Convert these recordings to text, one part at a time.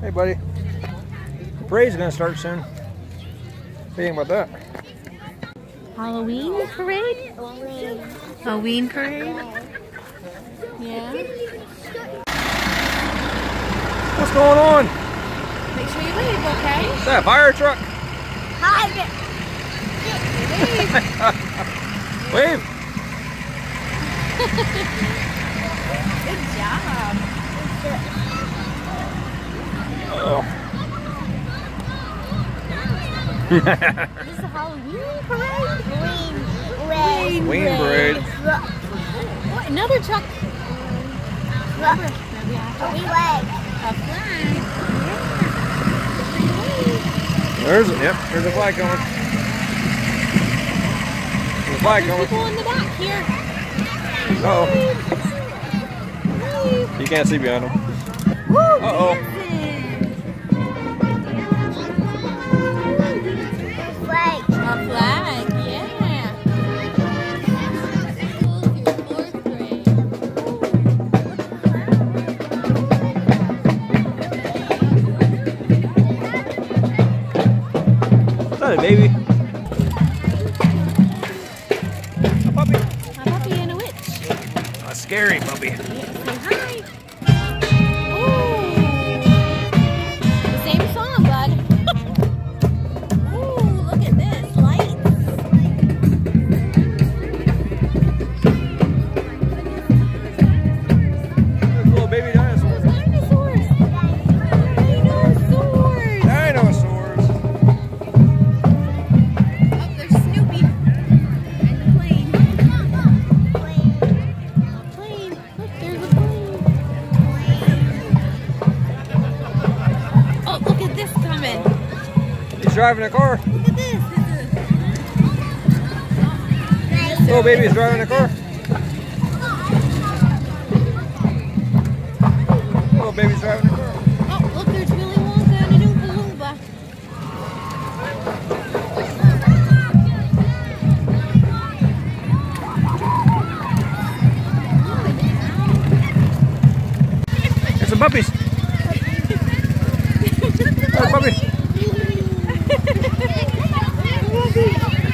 Hey, buddy. Parade's gonna start soon. What do you think about that? Halloween parade? Halloween parade? Yeah. What's going on? Make sure you leave, okay? What's that fire truck? Hide it. Wave. Good job. Oh. This is Halloween parade? Ween parade. What, another truck? Remember, we a. There's yep. There's a flag coming. There's a flag There's coming. people in the back here. Uh oh. You can't see behind them. Uh-oh. A flag, yeah. Fourth grade. Is that a baby? A puppy. A puppy and a witch. A scary puppy. Say driving a car. Look at this. Baby's driving a car. Oh, Little baby's driving a car.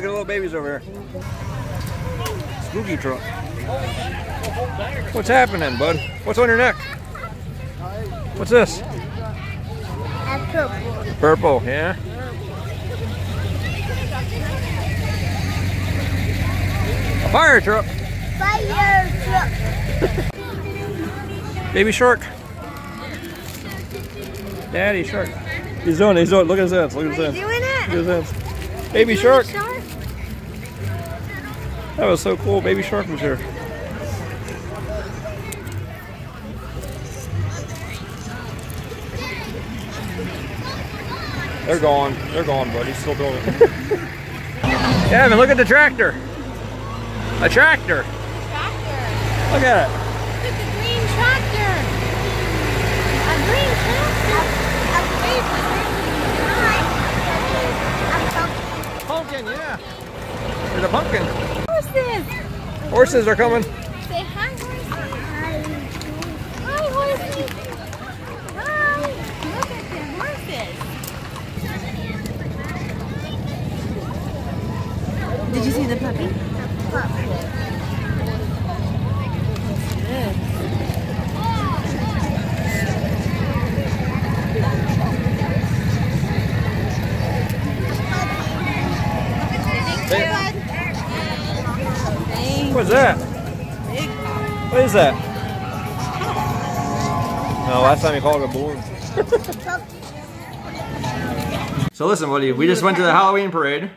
look at the little babies over here. Spooky truck. What's happening, bud? What's on your neck? What's this? Purple, purple. yeah. A fire truck. Fire truck. Baby shark. Daddy shark. He's doing it. He's doing it. Look at his hands. Look at his hands. Look at his hands. Baby shark. That was so cool. Baby shark was here. They're gone. They're gone, buddy. Still building. it. yeah, man, look at the tractor. A tractor. Tractor. Look at it. Look at the green tractor. A green tractor. A, a, a, a pumpkin, yeah. There's a pumpkin. Horses. Horses are coming. Say hi, horses. Hi, horses. Hi. Look at the horses. Did you see the puppy? Good. Hey, Thank what's that? Big What is that? No, last time you called it a balloon. So listen, buddy, we just went to the Halloween parade.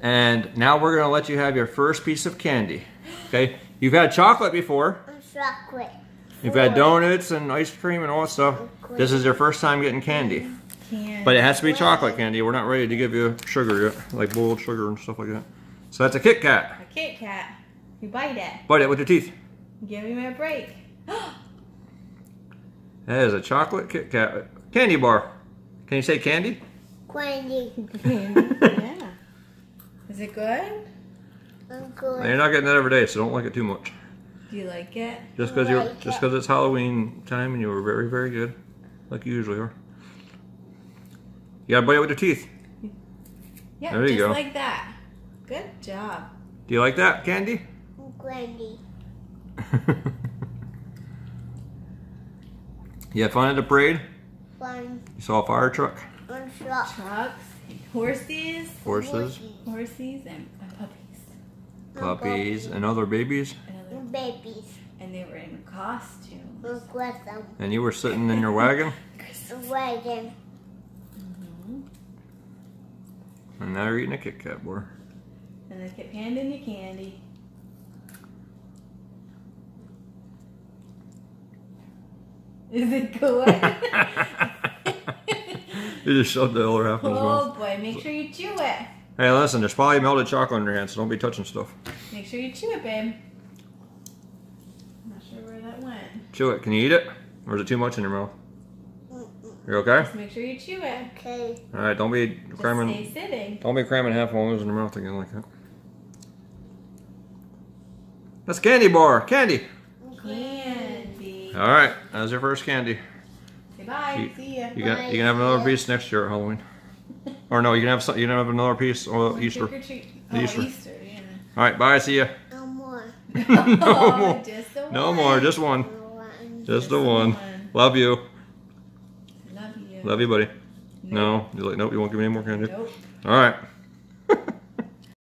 And now we're gonna let you have your first piece of candy. Okay? You've had chocolate before. Chocolate. You've had donuts and ice cream and all that stuff. This is your first time getting candy. Candy. But it has to be chocolate candy. We're not ready to give you sugar yet, like boiled sugar and stuff like that. So that's a Kit Kat. A Kit Kat. You bite it. Bite it with your teeth. Give me a break. That is a chocolate Kit Kat candy bar. Can you say candy? Candy. yeah. Is it good? I'm good. You're not getting that every day, so don't like it too much. Do you like it? Just because you're Like just because it's Halloween time and you were very very good, like you usually are. You gotta bite it with your teeth. Yeah, There you just go. like that. Good job. Do you like that candy? Candy. you had fun at the parade. One. You saw a fire truck, One truck. Trucks, horses, horses, horses, and, and puppies. puppies, and other babies, And, other, babies. and they were in costumes. And Gresham. and you were sitting in your wagon. A wagon. Mm-hmm. And now you're eating a Kit Kat bar. And they kept handing you candy. Is it good? you just shoved the other half in his mouth. oh boy, make sure you chew it. Hey, listen, there's probably melted chocolate in your hand, so don't be touching stuff. Make sure you chew it, babe. I'm not sure where that went. Chew it. Can you eat it? Or is it too much in your mouth? You okay? Just make sure you chew it. Okay. All right, don't be Just cramming. stay sitting. Don't be cramming half one of those in your mouth again like that. That's candy bar. Candy. Candy. All right, that's your first candy. Say bye. You- See ya. You got. You can have another piece next year at Halloween. Or no, you can have some, you can have another piece on Easter. Trick or treat. Oh, Easter. Oh, Easter, yeah. All right, bye. See ya. No more. Oh, no Oh, more. Just the No one. more. Just one. No one. Just the the one. one. Love you. Love you. Love you, buddy. No. You're like, nope. You won't give me any more candy. Nope. All right.